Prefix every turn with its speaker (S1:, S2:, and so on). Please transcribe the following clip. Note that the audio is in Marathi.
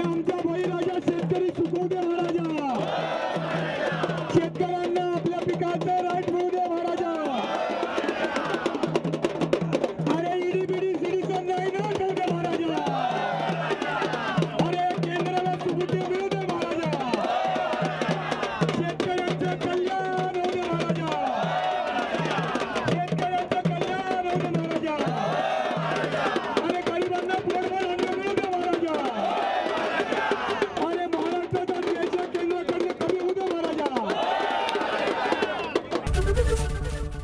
S1: आहे आमचा बळीराजा शेतकरी सुखवटे राजा शेतकऱ्यांना आपल्या पिकाचं